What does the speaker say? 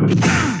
Ha!